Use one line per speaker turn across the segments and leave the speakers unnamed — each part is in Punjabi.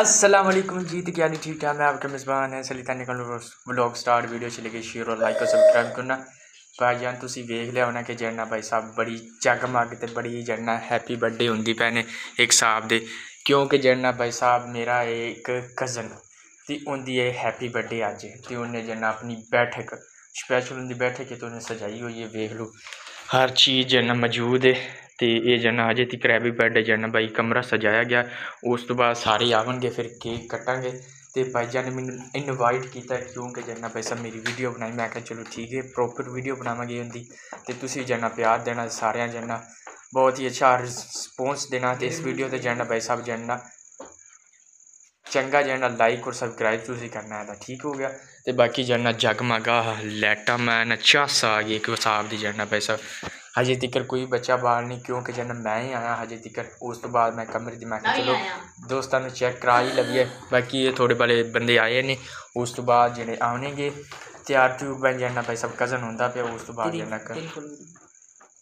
अस्सलाम वालेकुम जीत क्या ठीक ठाक, मैं आपका मेजबान है, सलीता निकल ब्लॉग स्टार्ट, वीडियो चले गए शेयर और लाइक और सबसक्राइब करना। भाई जान तुम वेख लिया होना कि जड़ना भाई साहब बड़ी जगमग तो बड़ी जड़ना हैप्पी बर्थडे होंगी भैने, एक साहब दे। क्योंकि जड़ना भाई साहब मेरा एक कज़न तो उनकी है हैप्पी बर्थडे अज तो उन्हें जड़ना अपनी बैठक स्पैशल उनकी बैठक तो उन्हें सजाई हुई है, वेख लो। हर चीज़ जड़ना मौजूद है। ਅਤੇ ਇਹ ਜਰਨਾ ਅਜੇ ਤੱਕ ਹੈਪੀ ਬਰਥਡੇ ਜਰਨਾ ਬਾਈ ਕਮਰਾ ਸਜਾਇਆ ਗਿਆ। ਉਸ ਤੋਂ ਬਾਅਦ ਸਾਰੇ ਆਵਣਗੇ, ਫਿਰ ਕੇਕ ਕੱਟਾਂਗੇ। ਤੇ ਭਾਈਜਾਨ ਨੇ ਮੈਨੂੰ ਇਨਵਾਈਟ ਕੀਤਾ ਕਿਉਂਕਿ ਜਰਨਾ ਭਾਈ ਸਾਹਿਬ ਮੇਰੀ ਵੀਡੀਓ ਬਣਾਈ। ਮੈਂ ਕਿਹਾ ਚਲੋ ਠੀਕ ਹੈ ਪ੍ਰੋਪਰ ਵੀਡੀਓ ਬਣਾਵਾਂਗੇ ਹੁੰਦੀ ਅਤੇ ਤੁਸੀਂ ਜਰਨਾ ਪਿਆਰ ਦੇਣਾ ਸਾਰਿਆਂ ਜਰਨਾ ਬਹੁਤ ਹੀ ਅੱਛਾ ਰਿਸਪੌਂਸ ਦੇਣਾ ਤੇ ਇਸ ਵੀਡੀਓ ਤੇ ਜਰਨਾ ਭਾਈ ਸਾਹਿਬ ਜਰਨਾ ਚੰਗਾ ਜਰਨਾ ਲਾਈਕ ਔਰ ਸਬਸਕ੍ਰਾਈਬ ਤੁਸੀਂ ਕਰਨਾ ਹੈ ਤਾਂ ਠੀਕ ਹੋ ਗਿਆ। ਤੇ ਬਾਕੀ ਜਰਨਾ ਜਗਮਗਾ ਲੈਟਾ ਮੈਨ ਅੱਛਾ ਆ ਗਈ ਇੱਕ ਹਿਸਾਬ ਦੀ ਜਰਨਾ ਭਾਈ ਸਾਹਿਬ ਹਜੇ ਤੱਕ ਕੋਈ ਬੱਚਾ ਬਾਹਰ ਨਹੀਂ ਕਿਉਂਕਿ ਜਨ ਮੈਂ ਹੀ ਆਇਆ ਹਜੇ ਤੱਕ ਉਸ ਤੋਂ ਬਾਅਦ ਮੈਂ ਕਮਰੇ ਦੀ ਮੈਂ ਕਿਹਾ ਚਲੋ ਦੋਸਤਾਂ ਨੂੰ ਚੈੱਕ ਕਰਾ ਹੀ ਲਈਏ ਬਾਕੀ ਇਹ ਥੋੜੇ ਬਲੇ ਬੰਦੇ ਆਏ ਨੇ ਉਸ ਤੋਂ ਬਾਅਦ ਜਿਹੜੇ ਆਉਣਗੇ ਤਿਆਰ ਟਿਊਬ ਬਣ ਜਾਣਾ ਭਾਈ ਸਭ ਕਜ਼ਨ ਹੁੰਦਾ ਪਿਆ ਉਸ ਤੋਂ ਬਾਅਦ ਜਨਾ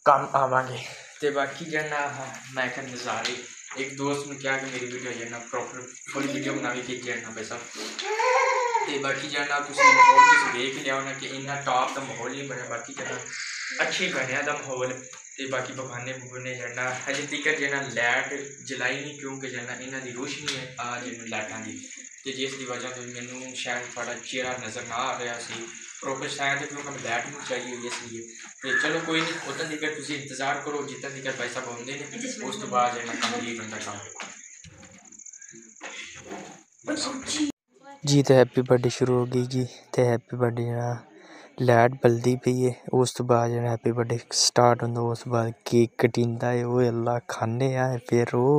ਕੰਮ ਆਵਾਂਗੇ ਤੇ ਬਾਕੀ ਜਨਾ ਮੈਂ ਕਿਹਾ ਨਜ਼ਾਰੇ ਇੱਕ ਦੋਸਤ ਨੇ ਕਿਹਾ ਕਿ ਮੇਰੀ ਵੀਡੀਓ ਜਨਾ ਪ੍ਰੋਪਰ ਫੁੱਲ ਵੀਡੀਓ ਬਣਾਵੀ ਕਿ ਜਨਾ ਭਾਈ ਸਾਹਿਬ ਤੇ ਬਾਕੀ ਜਨਾ ਤੁਸੀਂ ਮਾਹੌਲ ਤੁਸੀਂ ਵੇਖ ਲਿਆ ਹੋਣਾ ਕਿ ਇੰਨਾ ਟਾਪ ਦਾ ਮਾਹੌਲ ਨਹੀਂ ਬਣਿਆ ਬਾਕੀ ਜਨਾ ਅੱਛੇ ਬਣਿਆ ਦਾ ਮਾਹੌਲ ਤੇ ਬਾਕੀ ਬਖਾਨੇ ਬੁਨੇ ਜਨਾ ਹਜੇ ਤੱਕ ਜਨਾ ਲੈਟ ਜਲਾਈ ਨਹੀਂ ਕਿਉਂਕਿ ਜਨਾ ਇਹਨਾਂ ਦੀ ਰੋਸ਼ਨੀ ਹੈ ਆ ਜਿਹਨੂੰ ਲਾਈਟਾਂ ਦੀ ਤੇ ਜਿਸ ਦੀ ਵਜ੍ਹਾ ਤੋਂ ਮੈਨੂੰ ਸ਼ਾਇਦ ਤੁਹਾਡਾ ਚਿਹਰਾ ਨਜ਼ਰ ਨਾ ਆ ਰਿਹਾ ਸੀ ਪ੍ਰੋਪਰ ਸ਼ਾਇਦ ਕਿਉਂਕਿ ਮੈਂ ਲੈਟ ਨਹੀਂ ਚਾਹੀਏ ਇਸ ਲਈ ਤੇ ਚਲੋ ਕੋਈ ਨਹੀਂ ਉਦੋਂ ਤੱਕ ਤੁਸੀਂ ਇੰਤਜ਼ਾਰ ਕਰੋ ਜਿੱਦਾਂ ਤੱਕ ਭਾਈ ਸਾਹਿਬ ਆਉਂਦੇ ਨੇ ਉਸ ਤੋਂ ਬਾਅਦ ਜਨਾ ਕੰਪਲੀਟ ਹੁੰਦਾ ਕੰਮ
ਜੀ ਤੇ ਹੈਪੀ ਬਰਥਡੇ ਸ਼ੁਰੂ ਹੋ ਗਈ ਜੀ ਤੇ ਹੈਪੀ ਬਰਥਡੇ ਜਿਹੜਾ लाइट ಬಲ್ದಿ पी है उस तू बाद हैप्पी बर्थडे स्टार्ट होता उस तू बाद केक कटींदा है वो अल्लाह खाने आए फिर वो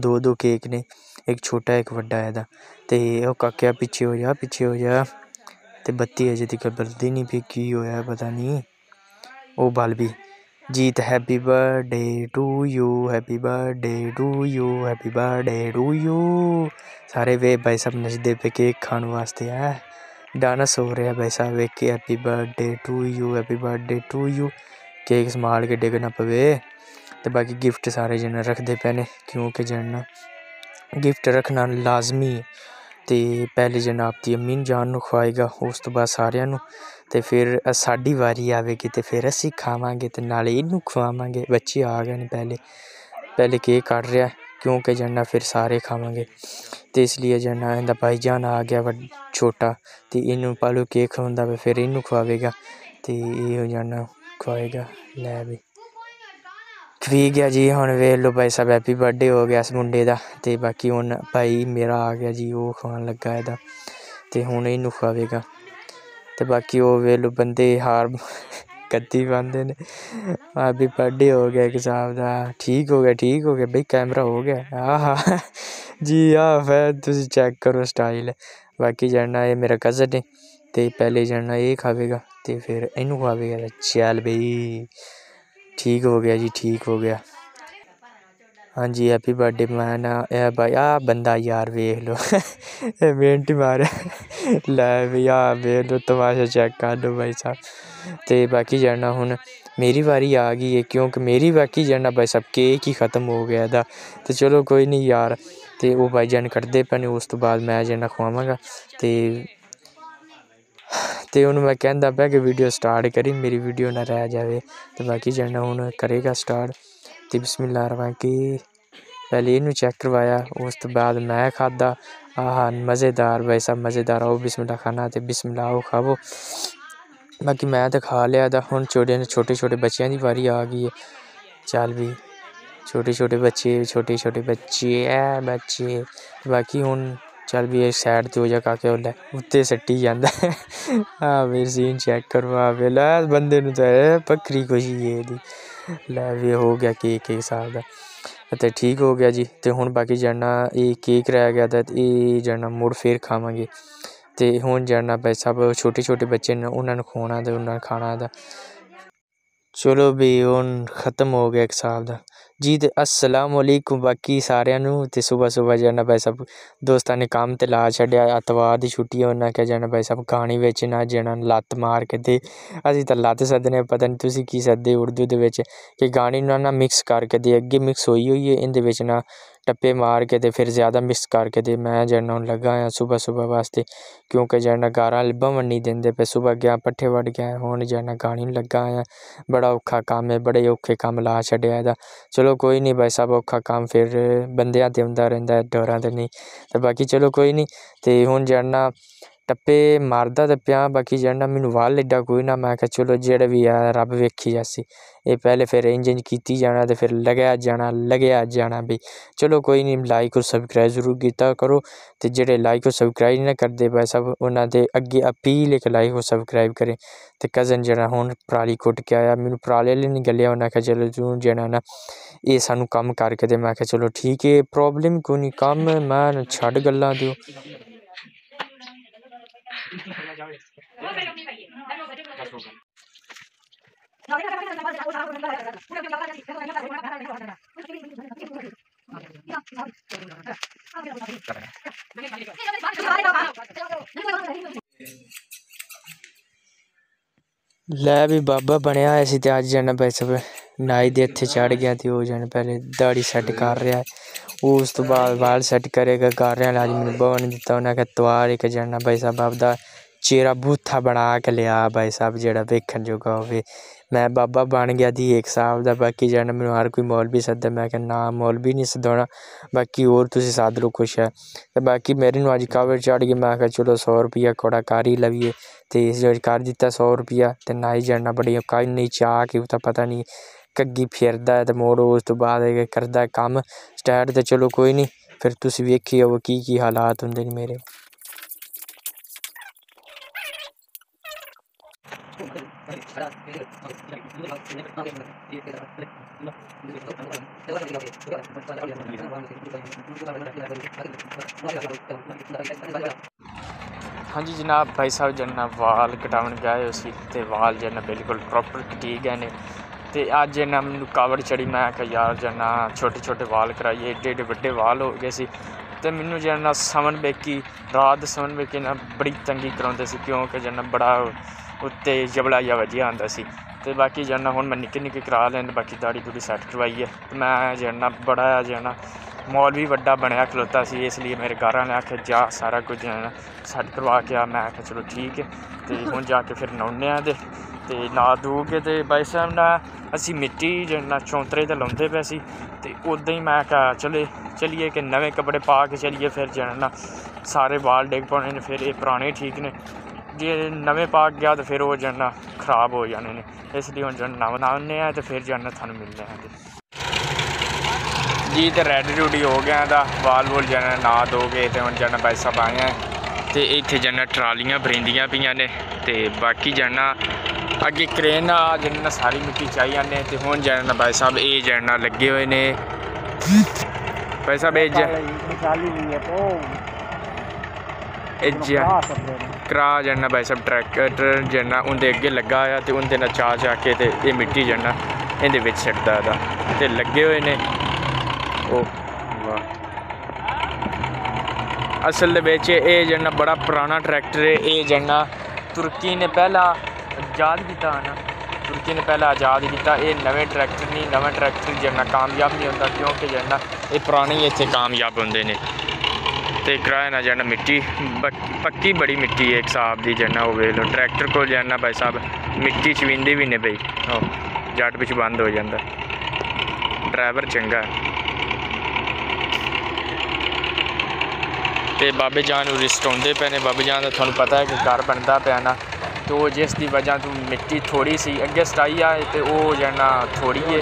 दो दो केक ने, एक छोटा, एक बड्डा एह्दा ते ओह् काकेआ पिच्छे हो जा पीछे हो जा, ते बत्ती अजे तक बलदी नहीं पी, की होएआ पता नहीं वो बल भी जीत happy birthday to you, happy birthday to you, happy birthday to you. सारे भाई सब नचते पे केक खाने वास्ते है ਆ ਡਾਂਸ ਹੋ ਰਿਹਾ ਭਾਈ ਸਾਹਿਬ ਵੇਖ ਕੇ happy birthday to you happy birthday to you cake ਸੰਭਾਲ ਕੇ ਡਿੱਗਣਾ ਪਵੇ ਤੇ ਬਾਕੀ ਗਿਫਟ ਸਾਰੇ ਜਣੇ ਰੱਖਦੇ ਪਏ ਨੇ ਕਿਉਂਕਿ ਜਣਾ ਗਿਫਟ ਰੱਖਣਾ ਲਾਜ਼ਮੀ ਹੈ ਤੇ ਪਹਿਲੇ ਜਨਾਬ ਦੀ ਅਮੀਨ ਜਾਨ ਨੂੰ ਖਵਾਏਗਾ ਉਸ ਤੋਂ ਬਾਅਦ ਸਾਰਿਆਂ ਨੂੰ ਤੇ ਫਿਰ ਸਾਡੀ ਵਾਰੀ ਆਵੇਗੀ ਤੇ ਫਿਰ ਅਸੀਂ ਖਾਵਾਂਗੇ ਤੇ ਨਾਲੇ ਇਹਨੂੰ ਖਵਾਵਾਂਗੇ ਬੱਚੇ ਆ ਗਏ ਨੇ ਪਹਿਲੇ ਪਹਿਲੇ ਕੇਕ ਕੱਟ ਰਿਹਾ ਕਿਉਂਕਿ ਜਨਾ ਫਿਰ ਸਾਰੇ ਖਾਵਾਂਗੇ। ਅਤੇ ਇਸ ਲਈ ਜਨਾ ਇਹਦਾ ਭਾਈਜਾਨ ਆ ਗਿਆ ਵੱਡ, ਛੋਟਾ ਅਤੇ ਇਹਨੂੰ ਪਾਲੋ ਕੇਕ ਖਵਾਉਂਦਾ ਵਾ, ਫਿਰ ਇਹਨੂੰ ਖਵਾਵੇਗਾ ਅਤੇ ਇਹ ਜਨਾ ਖਵਾਏਗਾ, ਲੈ ਵੀ। ਖਵੀ ਗਿਆ ਜੀ, ਹੁਣ ਵੇਖ ਲਓ ਭਾਈ ਸਾਹਿਬ ਹੈਪੀ ਬਰਥਡੇ ਹੋ ਗਿਆ ਇਸ ਮੁੰਡੇ ਦਾ ਅਤੇ ਬਾਕੀ ਹੁਣ ਭਾਈ ਮੇਰਾ ਆ ਗਿਆ ਜੀ, ਉਹ ਖਵਾਉਣ ਲੱਗਾ ਇਹਦਾ ਅਤੇ ਹੁਣ ਇਹਨੂੰ ਖਵਾਵੇਗਾ। ਅਤੇ ਬਾਕੀ ਉਹ ਵੇਖ ਲਓ ਬੰਦੇ ਹਾਰ कत्ती पांदे न। अभी बर्थडे हो गया एक साहब का ठीक हो गया, ठीक हो गया। भाई कैमरा हो गया। आहा। जी हाफ़ फिर तुस चेक करो स्टाइल बाकी जाना ये मेरा कज़न है तो पहले जाना ये खावेगा तो फिर इनू खावेगा। चल बी भाई। ठीक हो गया जी, ठीक हो गया। हाँ जी हैप्पी बर्थडे मैन एह् भाई, आ बंदा यार वेख लो। मिंट मारे। लै भाई, आ वेख लो, तमाशा चेक कर लो भाई साहब। ਤੇ ਬਾਕੀ ਜਾਣਾ ਹੁਣ ਮੇਰੀ ਵਾਰੀ ਆ ਗਈ ਹੈ ਕਿਉਂਕਿ ਮੇਰੀ ਬਾਕੀ ਜਾਣਾ ਭਾਈ ਸਾਹਿਬ ਕੇਕ ਹੀ ਖਤਮ ਹੋ ਗਿਆ ਇਹਦਾ। ਤੇ ਚਲੋ ਕੋਈ ਨਹੀਂ ਯਾਰ, ਤੇ ਉਹ ਭਾਈ ਜਾਨ ਕੱਢਦੇ ਪਏ ਉਸ ਤੋਂ ਬਾਅਦ ਮੈਂ ਜਾਣਾ ਖਵਾਵਾਂਗਾ। ਤੇ ਤੇ ਉਹਨੂੰ ਮੈਂ ਕਹਿੰਦਾ ਪਿਆ ਕਿ ਵੀਡੀਓ ਸਟਾਰਟ ਕਰੀ, ਮੇਰੀ ਵੀਡੀਓ ਨਾ ਰਹਿ ਜਾਵੇ। ਤੇ ਬਾਕੀ ਜਾਣਾ ਹੁਣ ਕਰੇਗਾ ਸਟਾਰਟ ਤੇ ਬਿਸਮਿਲ੍ਲਾ ਰਵਾ ਕੇ ਪਹਿਲੇ ਇਹਨੂੰ ਚੈੱਕ ਕਰਵਾਇਆ, ਉਸ ਤੋਂ ਬਾਅਦ ਮੈਂ ਖਾਦਾ ਆਹ ਮਜ਼ੇਦਾਰ ਵੈਸਾ ਮਜ਼ੇਦਾਰ ਉਹ ਬਿਸਮਿਲ੍ਲਾ ਖਾਣਾ ਤੇ ਬਿਸਮਿਲ੍ਲਾ ਉਹ ਖਾਵੋ। ਬਾਕੀ ਮੈਂ ਤਾਂ ਖਾ ਲਿਆ ਦਾ ਹੁਣ ਛੋਟੇ ਛੋਟੇ ਛੋਟੇ ਬੱਚਿਆਂ ਦੀ ਵਾਰੀ ਆ ਗਈ ਹੈ। ਚੱਲ ਵੀ ਛੋਟੇ ਛੋਟੇ ਬੱਚੇ, ਛੋਟੇ ਛੋਟੇ ਬੱਚੇ, ਐ ਬੱਚੇ। ਬਾਕੀ ਹੁਣ ਚੱਲ ਵੀ ਇਹ ਸਾਈਡ ਤੇ ਹੋ ਜਾ ਕਾਕੇ ਉਹ ਲੈ ਉੱਤੇ ਸੱਟੀ ਜਾਂਦਾ। ਆ ਵੀ ਸੀਨ ਚੈੱਕ ਕਰਵਾ ਵੇ ਲੈ ਬੰਦੇ ਨੂੰ ਤਾਂ ਬੱਕਰੀ ਖੁਸ਼ੀ ਹੈ ਇਹਦੀ। ਲੈ ਵੀ ਹੋ ਗਿਆ ਕੇਕ ਇੱਕ ਸਾਲ ਦਾ। ਅਤੇ ਠੀਕ ਹੋ ਗਿਆ ਜੀ। ਤੇ ਹੁਣ ਬਾਕੀ ਜਾਣਾ, ਇਹ ਕੇਕ ਰਹਿ ਗਿਆ ਤਾਂ ਇਹ ਜਾਣਾ ਮੁੜ ਫੇਰ ਖਾਵਾਂਗੇ। ਅਤੇ ਹੁਣ ਜਾਣਾ ਭਾਈ ਸਭ ਛੋਟੇ ਛੋਟੇ ਬੱਚੇ ਨੇ, ਉਹਨਾਂ ਨੂੰ ਖਵਾਉਣਾ ਅਤੇ ਉਹਨਾਂ ਨੂੰ ਖਾਣਾ ਦਾ ਚਲੋ ਵੀ ਹੁਣ ਖਤਮ ਹੋ ਗਿਆ ਇੱਕ ਸਾਲ ਦਾ। ਜੀ ਅਤੇ ਅਸਲਾਮ ਵਾਲੇਕੁਮ ਬਾਕੀ ਸਾਰਿਆਂ ਨੂੰ ਅਤੇ ਸਵੇਰ ਸਵੇਰ ਜਾਣਾ ਭਾਈ ਸਾਹਿਬ ਦੋਸਤਾਂ ਨੇ ਕੰਮ ਤੇ ਲਾ ਛੱਡਿਆ, ਐਤਵਾਰ ਦੀ ਛੁੱਟੀ ਉਹਨਾਂ ਕਿਹਾ ਜਾਣਾ ਭਾਈ ਸਾਹਿਬ ਕਹਾਣੀ ਵਿੱਚ ਨਾ ਜਾਣਾ, ਲੱਤ ਮਾਰ ਕੇ ਦੇ ਅਸੀਂ ਤਾਂ ਲੱਤ ਸੱਦਨੇ ਪਤਾ ਨਹੀਂ ਤੁਸੀਂ ਕੀ ਸੱਦੇ ਉਰਦੂ ਦੇ ਵਿੱਚ ਕਿ ਗਾਣੀ ਨੂੰ ਨਾ ਮਿਕਸ ਕਰਕੇ ਦੇ ਅੱਗੇ ਮਿਕਸ ਹੋਈ ਹੋਈ ਹੈ, ਇਹਦੇ ਵਿੱਚ ਨਾ ਟੱਪੇ ਮਾਰ ਕੇ ਤੇ ਫਿਰ ਜ਼ਿਆਦਾ ਮਿਸ ਕਰਕੇ ਤੇ ਮੈਂ ਜਿਹੜਾ ਹੁਣ ਲੱਗਾ ਆ ਸਵੇਰ ਸਵੇਰ ਵਾਸਤੇ, ਕਿਉਂਕਿ ਜਿਹੜਾ ਗਾਰਾਂ ਲੱਭਣ ਨਹੀਂ ਦਿੰਦੇ ਪਏ। ਸਵੇਰ ਗਿਆ, ਪੱਠੇ ਵੱਢ ਗਿਆ ਹੁਣ ਜਿਹੜਾ ਗਾਣੀ ਨੂੰ ਲੱਗਾ ਆ ਬੜਾ ਔਖਾ ਕੰਮ ਹੈ, ਬੜੇ ਔਖੇ ਕੰਮ ਲਾ ਛੱਡਿਆ ਇਹਦਾ। ਚਲੋ ਕੋਈ ਨਹੀਂ ਭਾਈ ਸਾਹਿਬ, ਔਖਾ ਕੰਮ ਫਿਰ ਬੰਦਿਆਂ ਤੇ ਹੁੰਦਾ ਰਹਿੰਦਾ, ਡਰਾਂ ਤੇ ਨਹੀਂ। ਤੇ ਬਾਕੀ ਚਲੋ ਕੋਈ ਨਹੀਂ ਅਤੇ ਹੁਣ ਜਿਹੜਾ ਟੱਪੇ ਮਾਰਦਾ ਤੇ ਪਿਆ ਬਾਕੀ ਜਿਹੜਾ ਮੈਨੂੰ ਵਾਲ ਏਡਾ ਕੋਈ ਨਾ ਮੈਂ ਕਿਹਾ ਚਲੋ ਜਿਹੜਾ ਵੀ ਆ ਰੱਬ ਵੇਖੀ ਜਾਸੀ। ਇਹ ਪਹਿਲੇ ਫਿਰ ਇੰਜ ਇੰਜ ਕੀਤੀ ਜਾਣਾ ਤੇ ਫਿਰ ਲਗਿਆ ਜਾਣਾ ਲਗਿਆ ਜਾਣਾ ਵੀ। ਚਲੋ ਕੋਈ ਨਹੀਂ ਲਾਈਕ ਔਰ ਸਬਸਕ੍ਰਾਈਬ ਜ਼ਰੂਰ ਕੀਤਾ ਕਰੋ ਤੇ ਜਿਹੜੇ ਲਾਈਕ ਔਰ ਸਬਸਕ੍ਰਾਈਬ ਨਾ ਕਰਦੇ ਭਾਈ ਸਾਹਿਬ ਉਹਨਾਂ ਦੇ ਅੱਗੇ ਅਪੀਲ ਹੈ ਕਿ ਲਾਈਕ ਔਰ ਸਬਸਕ੍ਰਾਈਬ ਕਰੇ। ਤੇ ਕਜ਼ਨ ਜਿਹੜਾ ਹੁਣ ਪਰਾਲੀ ਕੁੱਟ ਕੇ ਆਇਆ ਮੈਨੂੰ ਪਰਾਲੀ ਵਾਲੇ ਨਹੀਂ ਗੱਲਿਆ ਉਹਨਾਂ ਕਿਹਾ ਚਲੋ ਤੂੰ ਜਿਹੜਾ ਨਾ ਇਹ ਸਾਨੂੰ ਕੰਮ ਕਰਕੇ ਤੇ ਮੈਂ ਕਿਹਾ ਚਲੋ ਠੀਕ ਹੈ ਪ੍ਰੋਬਲਮ ਕੋਈ ਨਹੀਂ ਕੰਮ ਹੈ, ਮੈਂ ਛੱਡ लै भी बाबा बनया है इसी ते अज जाना पैसे नाई दे चढ़ गया तो जन पहले दाड़ी सैट कर रहा है। ਉਸ ਤੋਂ ਬਾਅਦ ਵਾਲ ਸੈੱਟ ਕਰੇਗਾ, ਕਰ ਰਿਹਾ ਅੱਜ ਮੈਨੂੰ ਬਾਬਾ ਨੇ ਦਿੱਤਾ, ਉਹਨਾਂ ਕਿ ਤਵਾਰ ਇੱਕ ਜਨਾ ਭਾਈ ਸਾਹਿਬ ਆਪਦਾ चेहरा बूथा बना के लिया भाई साहब जरा वेखन जोगा हो मैं बाबा बन गया जी एक साहब का बाकी जन मैं हर कोई मौलवी सद मैं क्या ना मौलवी नहीं सदा बाकी और तुम सद लो कुछ है तो बाकी मेरे नू कवर चढ़ चाढ़ियै मैं क्या चलो सौ रुपया कौड़ा कर ही लवीए। तो इस कर दिता सौ रुपया ना ही जाना बड़ी इन्नी चाह कि उत्थै पता नहीं घग्गी फिर तो मोड़ उस तो बाद करता कम कम्म। तो चलो कोई नहीं फिर तुम वेखी हो कि हालात होंगे न
मेरे। हाँ जी जनाब भाई साहब जन्ना वाल कटावन गए उसी ते वाल जन्ना बिल्कुल प्रॉपर कटी गए ने ते अज जन्ना मैं कावड़ चढ़ी मैं आखा यार जन्ना छोटे छोटे वाल कराइए एडे एडे बड्डे वाल हो गए सी ते मैनू जन्ना समन बेकी रात समन बेकी ना बड़ी तंगी कराते क्योंकि जन्ना बड़ा ਉੱਤੇ ਜਬੜਾ ਜਿਹਾ ਵਜਿਆ ਆਉਂਦਾ ਸੀ ਤੇ ਬਾਕੀ ਜਨਾ ਹੁਣ ਮੈਂ ਨਿੱਕੇ ਨਿੱਕੇ ਕਰਾ ਲੈਣ ਬਾਕੀ ਦਾੜੀ ਦੂੜੀ ਸੈੱਟ ਕਰਵਾਈ ਹੈ ਤੇ ਮੈਂ ਜਨਾ ਬੜਾ ਜਨਾ ਮੌਲ ਵੀ ਵੱਡਾ ਬਣਿਆ, ਖਲੋਤਾ ਸੀ, ਇਸ ਲਈ ਮੇਰੇ ਘਰਾਂ ਨੇ ਆਖਿਆ, ਜਾ ਸਾਰਾ ਕੁਝ ਸੈੱਟ ਕਰਵਾ ਕੇ ਆ। ਮੈਂ ਆਖਿਆ, ਚਲੋ ਠੀਕ ਹੈ। ਤੇ ਹੁਣ ਜਾ ਕੇ ਫਿਰ ਨਹਾਉਂਦੇ ਹਾਂ ਤੇ ਤੇ ਨਾ ਧੋ ਕੇ ਤੇ ਬਾਈ ਸਾਹਿਬ ਨਾਲ ਅਸੀਂ ਮਿੱਟੀ ਜਿਹੜਾ ਚੌਂਤਰੇ ਤੇ ਲਾਉਂਦੇ ਪਏ ਸੀ ਤੇ ਉਦਾਂ ਹੀ ਮੈਂ ਕਿਹਾ, ਚਲੇ ਚਲੀਏ ਕਿ ਨਵੇਂ ਕੱਪੜੇ ਪਾ ਕੇ ਚਲੀਏ। ਫਿਰ ਜਿਹੜਾ ਸਾਰੇ ਵਾਲ ਡਿੱਗ ਪਾਉਣੇ ਨੇ, ਫਿਰ ਇਹ ਪੁਰਾਣੇ ਠੀਕ ਨੇ। ਜੇ ਨਵੇਂ ਪਾ ਗਿਆ ਤਾਂ ਫਿਰ ਉਹ ਜਿਹੜਾ ਖਰਾਬ ਹੋ ਜਾਣੇ ਨੇ। ਇਸ ਲਈ ਹੁਣ ਨਵਾਂ ਨਵਾਉਂਦੇ ਆ ਤੇ ਫਿਰ ਜਿਹੜਾ ਤੁਹਾਨੂੰ ਮਿਲਦੇ ਆ ਜੀ। ਤੇ ਰੈਡੀ ਰੂਡੀ ਹੋ ਗਿਆ ਇਹਦਾ ਵਾਲ ਵੂਲ ਜਨਾ ਨਾ ਦੋਗੇ ਤੇ ਹੁਣ ਜਨਾ ਭਾਈ ਸਾਹਿਬ ਆਏ ਆ ਤੇ ਇੱਥੇ ਜਨਾ ਟਰਾਲੀਆਂ ਭਰਿੰਦੀਆਂ ਪਈਆਂ ਨੇ ਤੇ ਬਾਕੀ ਜਨਾ ਅੱਗੇ ਕ੍ਰੇਨ ਆ ਜਨਾ ਸਾਰੀ ਮਿੱਟੀ ਚਾਈ ਜਾਂਦੇ ਤੇ ਹੁਣ ਜਨਾ ਭਾਈ ਸਾਹਿਬ ਇਹ ਜਨਾ ਲੱਗੇ ਹੋਏ ਨੇ। ਸਾਹਿਬ ਇਹ ਜ- ਇਹ ਜ- बक्करा जेना भाई साहब ट्रैक्टर जेना उं'दे अगे लगा होया तो उं'दे ना चा चा के ते एह् मिट्टी जेना इं'दे बिच सटदा एह्दा ते लगे हुए ने। ओह् वाह। असल दे बिच एह् जेना बड़ा पुराना ट्रैक्टर है ये जेना तुर्की ने पहला आज़ाद किया हा ना, तुर्की ने पहला आज़ाद किया एह् नमें ट्रैक्टर नहीं नवे ट्रैक्टर जेना कामयाब नहीं होता क्योंकि जेना ये पुराने ही इतने कामयाब होंगे ने तो कराया ना जेना मिट्टी ਪੱਕੀ ਬੜੀ ਮਿੱਟੀ ਹੈ ਇੱਕ ਹਿਸਾਬ ਦੀ ਜਿਹੜਾ ਉਹ ਵੇਖ ਲਓ, ਟਰੈਕਟਰ ਕੋਲ ਜਾਣਾ ਭਾਈ ਸਾਹਿਬ ਮਿੱਟੀ ਚਵਿੰਦੇ ਵੀ ਨੇ ਬਈ ਉਹ ਜੱਟ ਵਿੱਚ ਬੰਦ ਹੋ ਜਾਂਦਾ। ਡਰਾਈਵਰ ਚੰਗਾ ਹੈ। ਤੇ ਬਾਬੇ ਜਾਨ ਨੂੰ ਰਿਸਟਾਉਂਦੇ ਪਏ ਨੇ। ਬਾਬੇ ਜਾਨ ਦਾ ਤੁਹਾਨੂੰ ਪਤਾ ਹੈ ਕਿ ਘਰ ਬਣਦਾ ਪਿਆ ਨਾ, ਤੇ ਉਹ ਜਿਸ ਦੀ ਵਜ੍ਹਾ ਤੋਂ ਮਿੱਟੀ ਥੋੜੀ ਸੀ, ਅੱਗੇ ਸਟਾਈ ਆ, ਤੇ ਉਹ ਜਣਾ ਥੋੜੀ ਹੈ,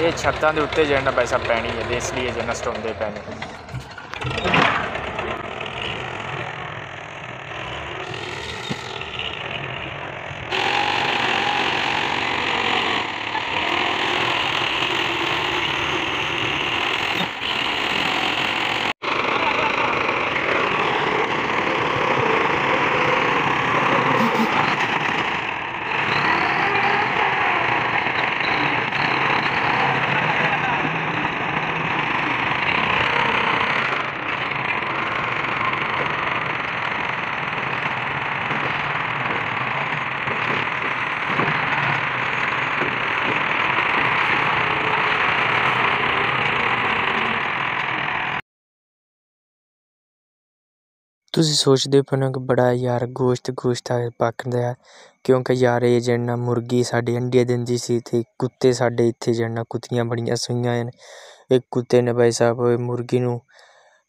ਇਹ ਛੱਤਾਂ ਦੇ ਉੱਤੇ ਜਣਾ ਪੈਸਾ ਪੈਣੀ ਹੈ ਤੇ ਇਸ ਲਈ ਜਣਾ ਸਟਾਉਂਦੇ ਪਏ ਨੇ।
ਤੁਸੀਂ ਸੋਚਦੇ ਪਏ ਕਿ ਬੜਾ ਯਾਰ ਗੋਸ਼ਤ ਗੋਸ਼ਤ ਪੱਕਦਾ ਕਿਉਂਕਿ ਯਾਰ ਇਹ ਜਿਹੜਾ ਮੁਰਗੀ ਸਾਡੇ ਅੰਡੇ ਦਿੰਦੀ ਸੀ ਤੇ ਕੁੱਤੇ ਸਾਡੇ ਇੱਥੇ ਜਿਹੜਾ ਕੁੱਤੀਆਂ ਬੜੀਆਂ ਸੂਈਆਂ ਹਨ। ਇਹ ਕੁੱਤੇ ਨੇ ਭਾਈ ਸਾਹਿਬ ਮੁਰਗੀ ਨੂੰ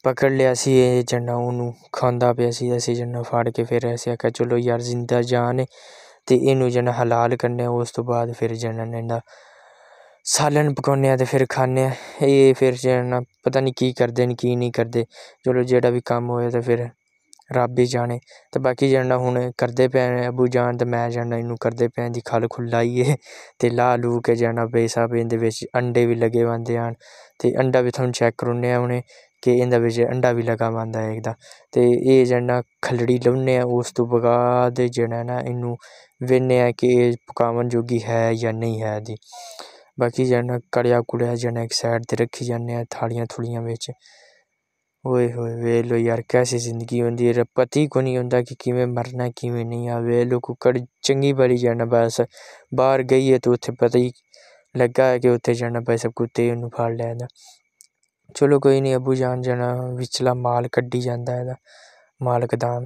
ਪਕੜ ਲਿਆ ਸੀ, ਇਹ ਜਿਹੜਾ ਉਹਨੂੰ ਖਾਂਦਾ ਪਿਆ ਸੀ, ਅਸੀਂ ਜਿਹੜਾ ਫੜ ਕੇ ਫਿਰ ਅਸੀਂ ਆਖਿਆ, ਚਲੋ ਯਾਰ ਜ਼ਿੰਦਾ ਜਾਨ ਅਤੇ ਇਹਨੂੰ ਜਿਹੜਾ ਹਲਾਲ ਕਰਨੇ ਉਸ ਤੋਂ ਬਾਅਦ ਫਿਰ ਜਿਹੜਾ ਇਹਦਾ ਸਾਲਨ ਪਕਾਉਂਦੇ ਆ ਤੇ ਫਿਰ ਖਾਂਦੇ ਆ। ਇਹ ਫਿਰ ਜਿਹੜਾ ਪਤਾ ਨਹੀਂ ਕੀ ਕਰਦੇ ਨੇ, ਕੀ ਨਹੀਂ ਕਰਦੇ। ਚਲੋ ਜਿਹੜਾ ਵੀ ਕੰਮ ਹੋਇਆ ਤਾਂ ਫਿਰ ਰੱਬ ਹੀ ਜਾਣੇ। ਤੇ ਬਾਕੀ ਜਿਹੜਾ ਹੁਣ ਕਰਦੇ ਪਏ ਨੇ ਅਬੂ ਜਾਨ ਤੇ ਮੈਂ ਜਿਹੜਾ ਇਹਨੂੰ ਕਰਦੇ ਪਏ ਦੀ ਖਲ ਖੁੱਲ ਲਾਈਏ ਤੇ ਲਾ ਲੂ ਕੇ ਜਾਣਾ ਬੇਸਬ ਸਾਹਿਬ ਇਹਦੇ ਵਿੱਚ ਅੰਡੇ ਵੀ ਲੱਗੇ ਹੁੰਦੇ ਹਨ। ਤੇ ਅੰਡਾ ਵੀ ਤੁਹਾਨੂੰ ਚੈੱਕ ਕਰਾਉਂਦੇ ਆ ਹੁਣੇ ਕਿ ਇਹਦੇ ਵਿੱਚ ਅੰਡਾ ਵੀ ਲੱਗਾ ਹੁੰਦਾ ਹੈ ਇਹਦਾ। ਤੇ ਇਹ ਜਿਹੜਾ ਖਲੜੀ ਲਾਉਂਦੇ ਆ ਉਸ ਤੋਂ ਬਾਅਦ ਜਿਹੜਾ ਨਾ ਇਹਨੂੰ ਵੇਖਦੇ ਆ ਕਿ ਇਹ ਪਕਾਉਣ ਜੋਗੀ ਹੈ ਜਾਂ ਨਹੀਂ ਹੈ ਇਹਦੀ। ਬਾਕੀ ਜਿਹੜਾ ਕੜਿਆ ਕੁੜਿਆ ਜਿਹੜਾ ਇੱਕ ਸਾਈਡ 'ਤੇ ਰੱਖੀ ਜਾਂਦੇ ਆ ਥਾਲੀਆਂ ਥੁਲੀਆਂ ਵਿੱਚ। ਓਏ ਹੋਏ ਵੇਖ ਲਓ ਯਾਰ ਕੈਸੀ ਜ਼ਿੰਦਗੀ ਹੁੰਦੀ ਹੈ ਪਤਾ ਹੀ ਕੋਈ ਨਹੀਂ ਹੁੰਦਾ ਕਿ ਕਿਵੇਂ ਮਰਨਾ ਕਿਵੇਂ ਨਹੀਂ ਆ ਵੇਖ ਲਓ ਕੁੱਕੜ ਚੰਗੀ ਵਾਰੀ ਜਾਣਾ ਬਸ ਬਾਹਰ ਗਈ ਹੈ ਤਾਂ ਉੱਥੇ ਪਤਾ ਹੀ ਲੱਗਾ ਹੈ ਕਿ ਉੱਥੇ ਜਾਣਾ ਬਸ ਕੁੱਤੇ ਉਹਨੂੰ ਫੜ ਲਿਆ ਚਲੋ ਕੋਈ ਨਹੀਂ ਅਬੂ ਜਾਨ ਜਾਣਾ ਵਿਚਲਾ ਮਾਲ ਕੱਢੀ ਜਾਂਦਾ ਇਹਦਾ ਮਾਲਕ ਦਾ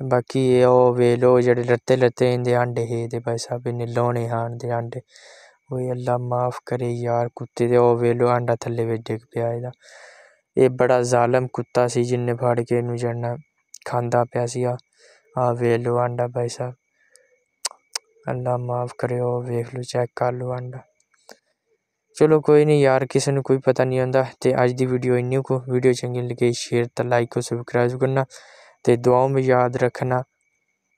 ਬਾਕੀ ਇਹ ਉਹ ਵੇਖ ਲਓ ਜਿਹੜੇ ਲੱਤੇ ਲੱਤੇ ਇਹਦੇ ਆਂਡੇ ਹੈ ਤੇ ਭਾਈ ਸਾਹਿਬ ਇਹਨੇ ਲਾਉਣੇ ਹਨ ਦੇ ਆਂਡੇ ਓਏ ਅੱਲਾ ਮਾਫ ਕਰੇ ਯਾਰ ਕੁੱਤੇ ਦੇ ਉਹ ਵੇਖ ਲਓ ਆਂਡਾ ਥੱਲੇ ਵਿੱਚ ਡਿੱਗ ਪਿਆ ਇਹਦਾ ये बड़ा जालम कुत्ता सी जिन्ने फाड़ के नु झड़ना खांदा पिया सिया। आ लो अंडा भाई साहब। अल्लाह माफ़ करो वेख लो चेक कर लो आंडा। चलो कोई नहीं यार, किसी ने कोई पता नहीं होंदा तो अज की वीडियो इन को। वीडियो चंगी लगी, शेयर तो लाइक और सब्सक्राइब करना, ते दुआओं में याद रखना।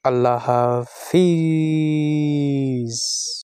अल्लाह हाफिज़।